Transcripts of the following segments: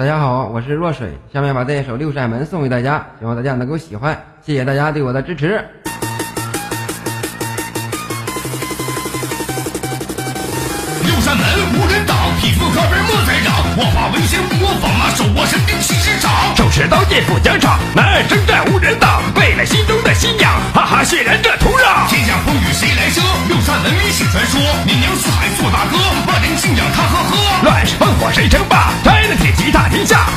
大家好，我是若水，下面把这一首《六扇门》送给大家，希望大家能够喜欢，谢谢大家对我的支持。六扇门无人挡，匹夫靠边莫再嚷。我法文仙模仿马，手握神兵气势长。手持刀剑赴疆场，男儿征战无人挡。为了心中的信仰，哈哈血染这土壤。天下风雨谁来遮？六扇门历史传说，名扬四海做大哥，万人敬仰他呵呵。乱世烽火谁称霸？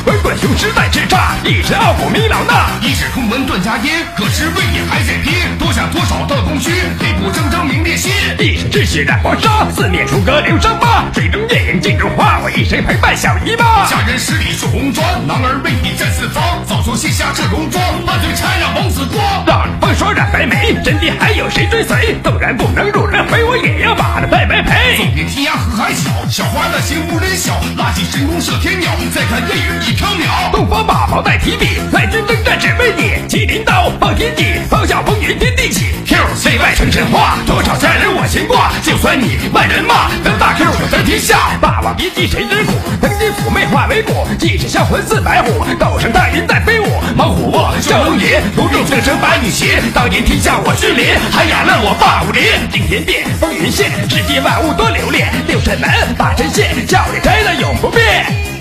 滚滚雄狮在叱咤，一身傲骨明老衲。一指空门断佳音，可知魏也还在拼。多下多少道功勋，黑布铮铮名烈心。一身赤血染黄沙，四面楚歌留伤疤。水中夜影镜中花，我一生陪伴小姨妈。下人十里绣红妆，男儿为你战四方。早就卸下这戎装，半醉拆了王子光。让风霜染白眉，真的还纵然不能入轮回，我也要把他拜拜陪。纵遍天涯河海角，小花那心无人晓。拉起神弓射天鸟，再看烟雨一飘渺。东方马宝带提笔，来军征战只为你。麒麟刀放天地，放下风云天地起。Q C Y 成神话，多少佳人我牵挂。就算你万人骂，等大 Q 我得天下。霸王别姬谁知苦？曾经妩媚化为骨，即使销魂似白虎，斗胜大云在飞舞。猛虎卧，蛟龙吟，不中这身白羽鞋。当年天下我君临，还养了我。顶天变，风云现，世间万物多留恋。六扇门，把针线，教练摘了永不变。